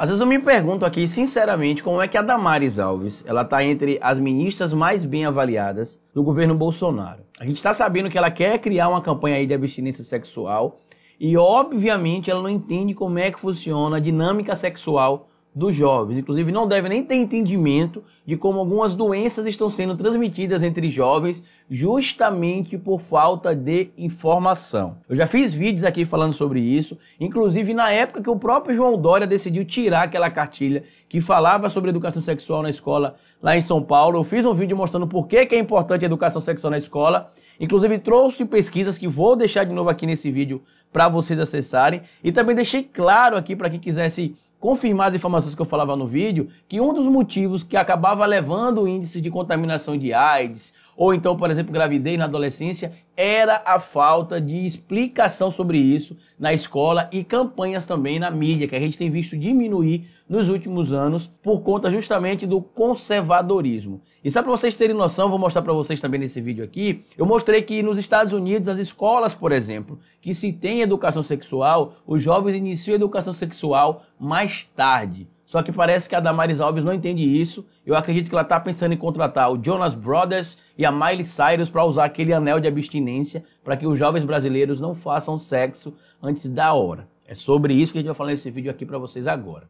Às vezes eu me pergunto aqui, sinceramente, como é que a Damares Alves, ela tá entre as ministras mais bem avaliadas do governo Bolsonaro. A gente está sabendo que ela quer criar uma campanha aí de abstinência sexual e, obviamente, ela não entende como é que funciona a dinâmica sexual dos jovens. Inclusive, não deve nem ter entendimento de como algumas doenças estão sendo transmitidas entre jovens justamente por falta de informação. Eu já fiz vídeos aqui falando sobre isso, inclusive na época que o próprio João Dória decidiu tirar aquela cartilha que falava sobre educação sexual na escola lá em São Paulo. Eu fiz um vídeo mostrando por que, que é importante a educação sexual na escola. Inclusive trouxe pesquisas que vou deixar de novo aqui nesse vídeo para vocês acessarem. E também deixei claro aqui para quem quisesse confirmar as informações que eu falava no vídeo, que um dos motivos que acabava levando o índice de contaminação de AIDS, ou então, por exemplo, gravidez na adolescência, era a falta de explicação sobre isso na escola e campanhas também na mídia, que a gente tem visto diminuir nos últimos anos por conta justamente do conservadorismo. E só para vocês terem noção, vou mostrar para vocês também nesse vídeo aqui, eu mostrei que nos Estados Unidos, as escolas, por exemplo, que se tem educação sexual, os jovens iniciam a educação sexual mais tarde. Só que parece que a Damaris Alves não entende isso. Eu acredito que ela está pensando em contratar o Jonas Brothers e a Miley Cyrus para usar aquele anel de abstinência para que os jovens brasileiros não façam sexo antes da hora. É sobre isso que a gente vai falar nesse vídeo aqui para vocês agora.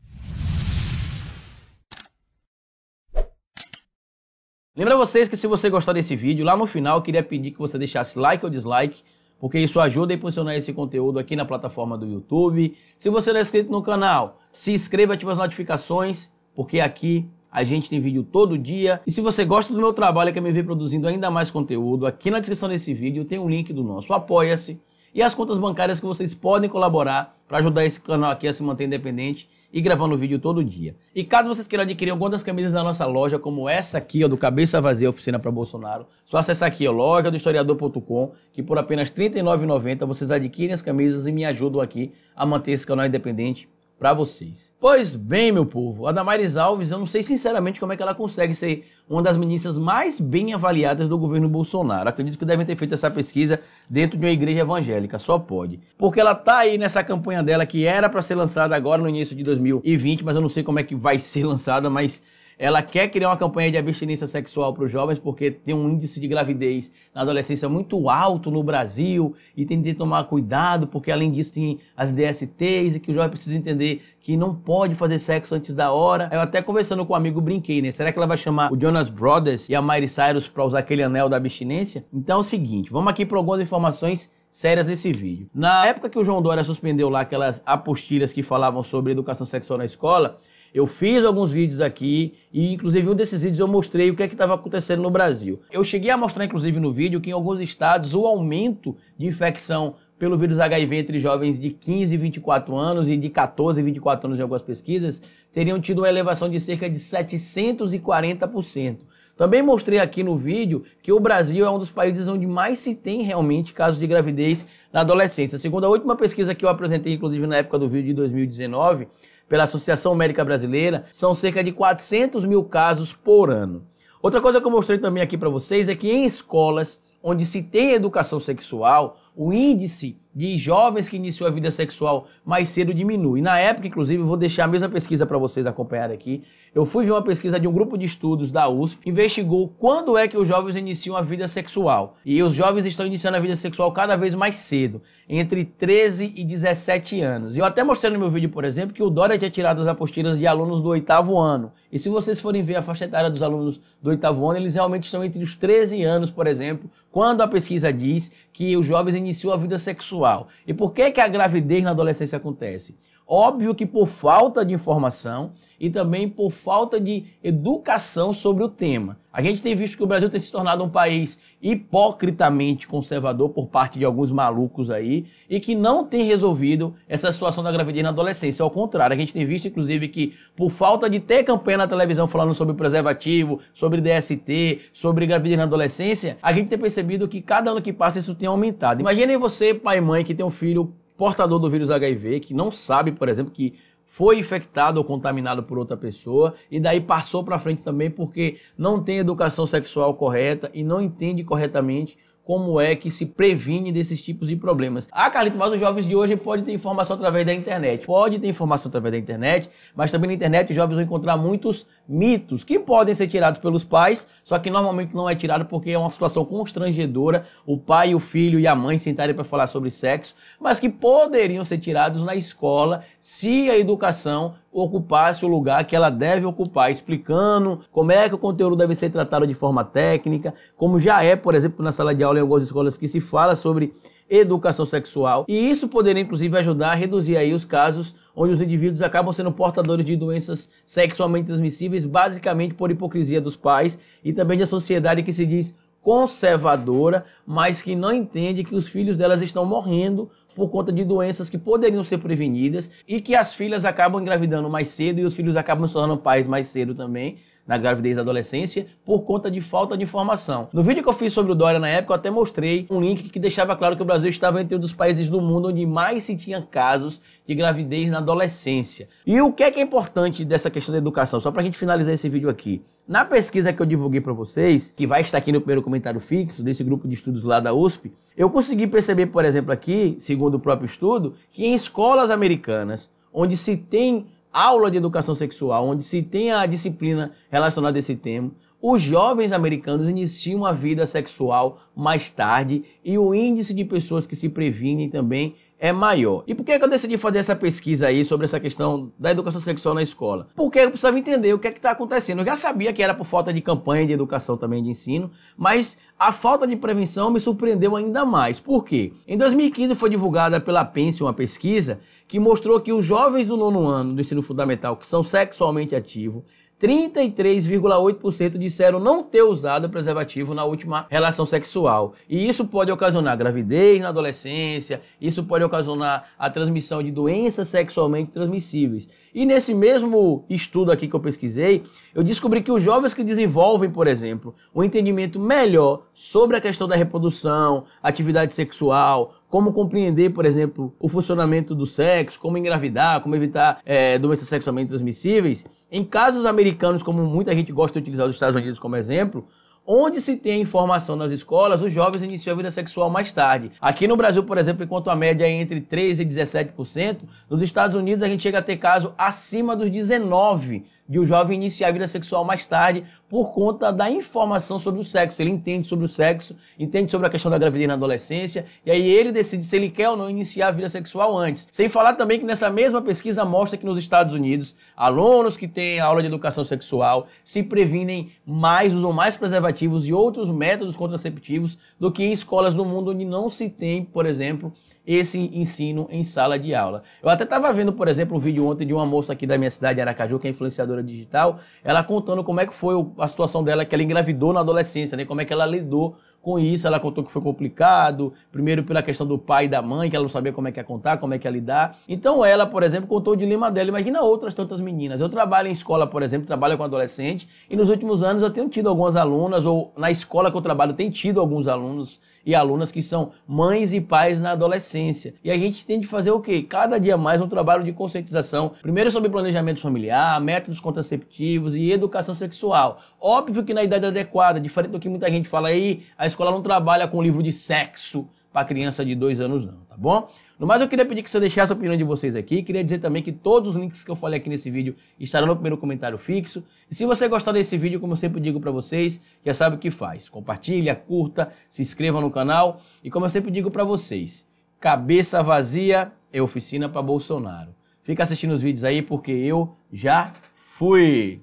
Lembra vocês que se você gostar desse vídeo, lá no final eu queria pedir que você deixasse like ou dislike porque isso ajuda a impulsionar esse conteúdo aqui na plataforma do YouTube. Se você não é inscrito no canal, se inscreva, ative as notificações, porque aqui a gente tem vídeo todo dia. E se você gosta do meu trabalho e quer me ver produzindo ainda mais conteúdo, aqui na descrição desse vídeo tem um link do nosso Apoia-se e as contas bancárias que vocês podem colaborar para ajudar esse canal aqui a se manter independente e gravando vídeo todo dia. E caso vocês queiram adquirir alguma das camisas da nossa loja, como essa aqui, ó, do Cabeça Vazia Oficina para Bolsonaro, só acessar aqui, ó, loja do historiador.com, que por apenas R$ 39,90 vocês adquirem as camisas e me ajudam aqui a manter esse canal independente para vocês. Pois bem, meu povo, a Damares Alves, eu não sei sinceramente como é que ela consegue ser uma das ministras mais bem avaliadas do governo Bolsonaro. Acredito que devem ter feito essa pesquisa dentro de uma igreja evangélica, só pode. Porque ela tá aí nessa campanha dela que era para ser lançada agora no início de 2020, mas eu não sei como é que vai ser lançada, mas ela quer criar uma campanha de abstinência sexual para os jovens porque tem um índice de gravidez na adolescência muito alto no Brasil e tem que tomar cuidado porque além disso tem as DSTs e que o jovem precisa entender que não pode fazer sexo antes da hora. Eu até conversando com um amigo brinquei, né? Será que ela vai chamar o Jonas Brothers e a Miley Cyrus para usar aquele anel da abstinência? Então é o seguinte, vamos aqui para algumas informações sérias nesse vídeo. Na época que o João Dória suspendeu lá aquelas apostilhas que falavam sobre educação sexual na escola, eu fiz alguns vídeos aqui e, inclusive, um desses vídeos eu mostrei o que é estava acontecendo no Brasil. Eu cheguei a mostrar, inclusive, no vídeo que em alguns estados o aumento de infecção pelo vírus HIV entre jovens de 15 e 24 anos e de 14 e 24 anos em algumas pesquisas teriam tido uma elevação de cerca de 740%. Também mostrei aqui no vídeo que o Brasil é um dos países onde mais se tem realmente casos de gravidez na adolescência. Segundo a última pesquisa que eu apresentei, inclusive na época do vídeo de 2019, pela Associação Médica Brasileira, são cerca de 400 mil casos por ano. Outra coisa que eu mostrei também aqui para vocês é que em escolas onde se tem educação sexual, o índice de jovens que iniciou a vida sexual mais cedo diminui. Na época, inclusive, vou deixar a mesma pesquisa para vocês acompanharem aqui. Eu fui ver uma pesquisa de um grupo de estudos da USP, investigou quando é que os jovens iniciam a vida sexual. E os jovens estão iniciando a vida sexual cada vez mais cedo, entre 13 e 17 anos. E eu até mostrei no meu vídeo, por exemplo, que o Dória tinha tirado as apostilas de alunos do oitavo ano. E se vocês forem ver a faixa etária dos alunos do oitavo ano, eles realmente estão entre os 13 anos, por exemplo, quando a pesquisa diz que os jovens iniciam a vida sexual. E por que, que a gravidez na adolescência acontece? Óbvio que por falta de informação e também por falta de educação sobre o tema. A gente tem visto que o Brasil tem se tornado um país hipocritamente conservador por parte de alguns malucos aí e que não tem resolvido essa situação da gravidez na adolescência. Ao contrário, a gente tem visto inclusive que por falta de ter campanha na televisão falando sobre preservativo, sobre DST, sobre gravidez na adolescência, a gente tem percebido que cada ano que passa isso tem aumentado. Imaginem você, pai e mãe, que tem um filho portador do vírus HIV, que não sabe, por exemplo, que foi infectado ou contaminado por outra pessoa e daí passou para frente também porque não tem educação sexual correta e não entende corretamente como é que se previne desses tipos de problemas. Ah, Carlito, mas os jovens de hoje podem ter informação através da internet. Pode ter informação através da internet, mas também na internet os jovens vão encontrar muitos mitos que podem ser tirados pelos pais, só que normalmente não é tirado porque é uma situação constrangedora o pai, o filho e a mãe sentarem para falar sobre sexo, mas que poderiam ser tirados na escola se a educação ocupasse o lugar que ela deve ocupar, explicando como é que o conteúdo deve ser tratado de forma técnica, como já é, por exemplo, na sala de aula em algumas escolas que se fala sobre educação sexual. E isso poderia, inclusive, ajudar a reduzir aí os casos onde os indivíduos acabam sendo portadores de doenças sexualmente transmissíveis, basicamente por hipocrisia dos pais e também da sociedade que se diz conservadora, mas que não entende que os filhos delas estão morrendo por conta de doenças que poderiam ser prevenidas e que as filhas acabam engravidando mais cedo e os filhos acabam se tornando pais mais cedo também na gravidez da adolescência por conta de falta de informação. No vídeo que eu fiz sobre o Dória na época, eu até mostrei um link que deixava claro que o Brasil estava entre um dos países do mundo onde mais se tinha casos de gravidez na adolescência. E o que é que é importante dessa questão da educação? Só para a gente finalizar esse vídeo aqui. Na pesquisa que eu divulguei para vocês, que vai estar aqui no primeiro comentário fixo desse grupo de estudos lá da USP, eu consegui perceber, por exemplo, aqui, segundo o próprio estudo, que em escolas americanas, onde se tem aula de educação sexual, onde se tem a disciplina relacionada a esse tema, os jovens americanos iniciam a vida sexual mais tarde e o índice de pessoas que se previnem também é maior. E por que, eu decidi fazer essa pesquisa aí sobre essa questão da educação sexual na escola? Porque eu precisava entender o que é que está acontecendo. Eu já sabia que era por falta de campanha de educação também de ensino, mas a falta de prevenção me surpreendeu ainda mais. Por quê? Em 2015 foi divulgada pela Pense uma pesquisa que mostrou que os jovens do nono ano do ensino fundamental que são sexualmente ativos 33,8% disseram não ter usado preservativo na última relação sexual. E isso pode ocasionar gravidez na adolescência, isso pode ocasionar a transmissão de doenças sexualmente transmissíveis. E nesse mesmo estudo aqui que eu pesquisei, eu descobri que os jovens que desenvolvem, por exemplo, um entendimento melhor sobre a questão da reprodução, atividade sexual, como compreender, por exemplo, o funcionamento do sexo, como engravidar, como evitar é, doenças sexualmente transmissíveis. Em casos americanos, como muita gente gosta de utilizar os Estados Unidos como exemplo, onde se tem informação nas escolas, os jovens iniciam a vida sexual mais tarde. Aqui no Brasil, por exemplo, enquanto a média é entre 13% e 17%, nos Estados Unidos a gente chega a ter caso acima dos 19% de um jovem iniciar a vida sexual mais tarde por conta da informação sobre o sexo. Ele entende sobre o sexo, entende sobre a questão da gravidez na adolescência, e aí ele decide se ele quer ou não iniciar a vida sexual antes. Sem falar também que nessa mesma pesquisa mostra que nos Estados Unidos, alunos que têm aula de educação sexual se previnem mais, usam mais preservativos e outros métodos contraceptivos do que em escolas no mundo onde não se tem, por exemplo, esse ensino em sala de aula. Eu até estava vendo, por exemplo, um vídeo ontem de uma moça aqui da minha cidade, Aracaju, que é influenciadora digital, ela contando como é que foi a situação dela, que ela engravidou na adolescência, né? Como é que ela lidou com isso. Ela contou que foi complicado, primeiro pela questão do pai e da mãe, que ela não sabia como é que ia contar, como é que ia lidar. Então ela, por exemplo, contou o dilema dela. Imagina outras tantas meninas. Eu trabalho em escola, por exemplo, trabalho com adolescente, e nos últimos anos eu tenho tido algumas alunas, ou na escola que eu trabalho, tem tido alguns alunos e alunas que são mães e pais na adolescência. E a gente tem de fazer o quê? Cada dia mais um trabalho de conscientização, primeiro sobre planejamento familiar, métodos contraceptivos e educação sexual. Óbvio que na idade adequada, diferente do que muita gente fala aí, a escola não trabalha com livro de sexo para criança de dois anos não, tá bom? No mais, eu queria pedir que você deixasse a opinião de vocês aqui. Queria dizer também que todos os links que eu falei aqui nesse vídeo estarão no primeiro comentário fixo. E se você gostar desse vídeo, como eu sempre digo para vocês, já sabe o que faz. Compartilha, curta, se inscreva no canal. E como eu sempre digo para vocês, cabeça vazia é oficina para Bolsonaro. Fica assistindo os vídeos aí porque eu já fui.